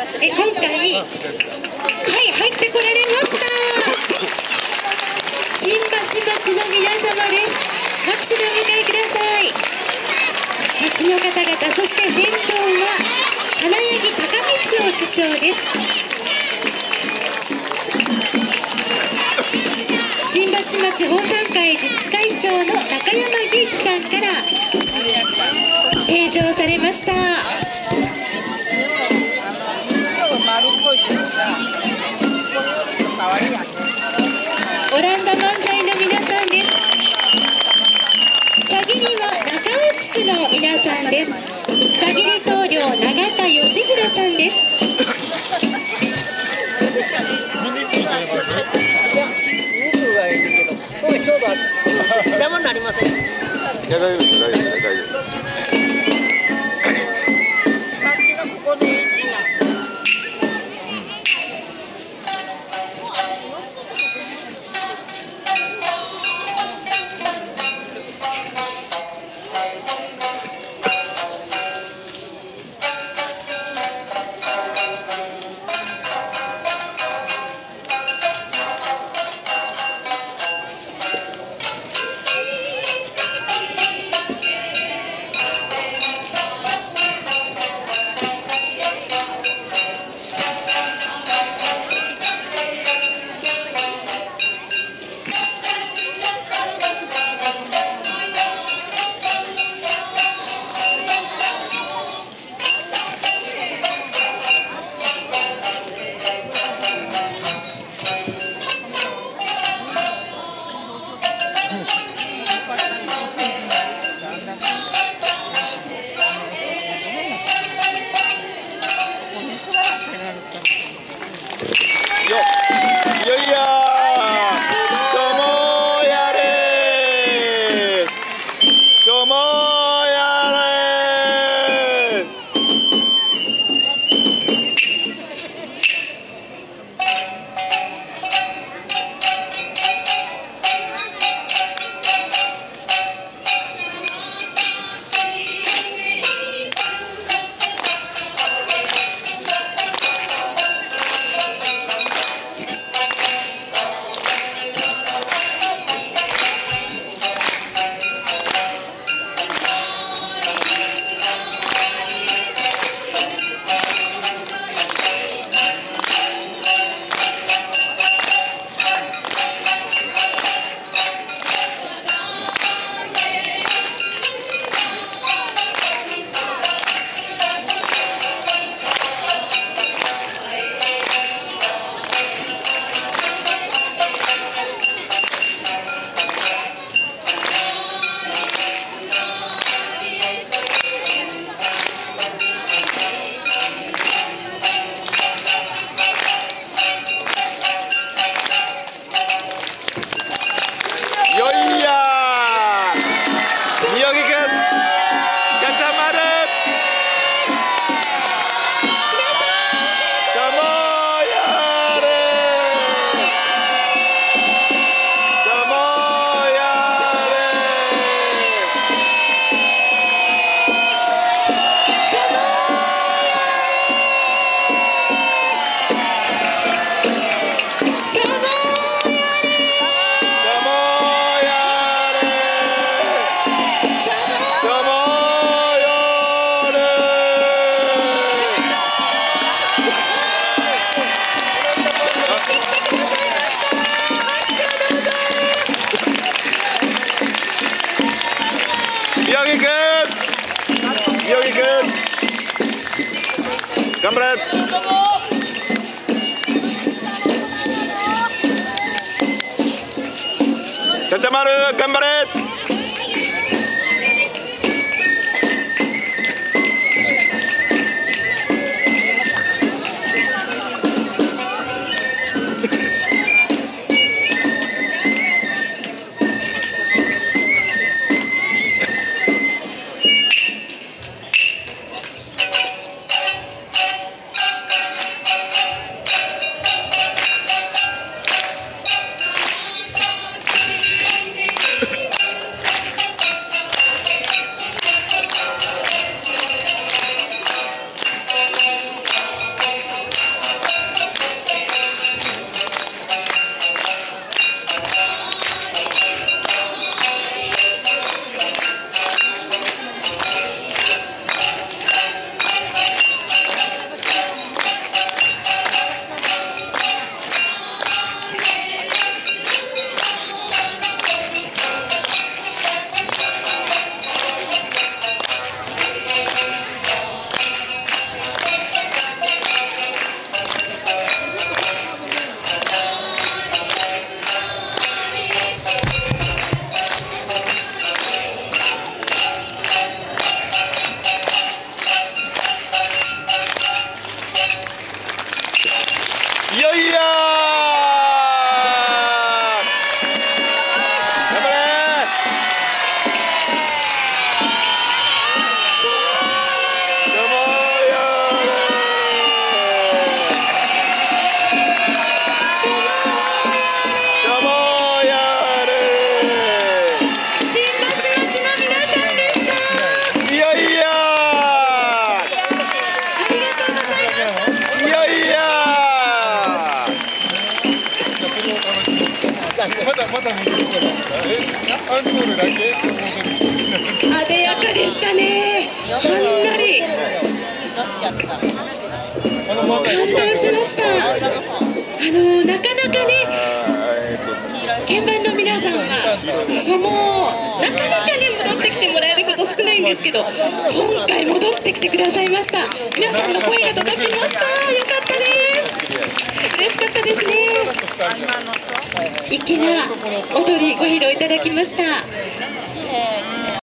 え今回はい入ってこられました。新橋町の皆様です。拍手でお迎えください。町の方々そして先頭は花柳高光雄首相です。新橋町奉賛会自治会長の中山義一さんから登場されました。の皆さんです。シャギリ棟梁永田義弘さんです。肉がいいけど、これちょうど邪魔になりません。頑張れ。ちゃちゃまる頑張れ。アンコールだけ？あでやかでしたね。はんなり。感動しました。あのなかなかね鍵盤の皆さんはそのなかなかね戻ってきてもらえること少ないんですけど今回戻ってきてくださいました。皆さんの声が届きました。よかったです。嬉しかったですね。粋な踊りご披露いただきました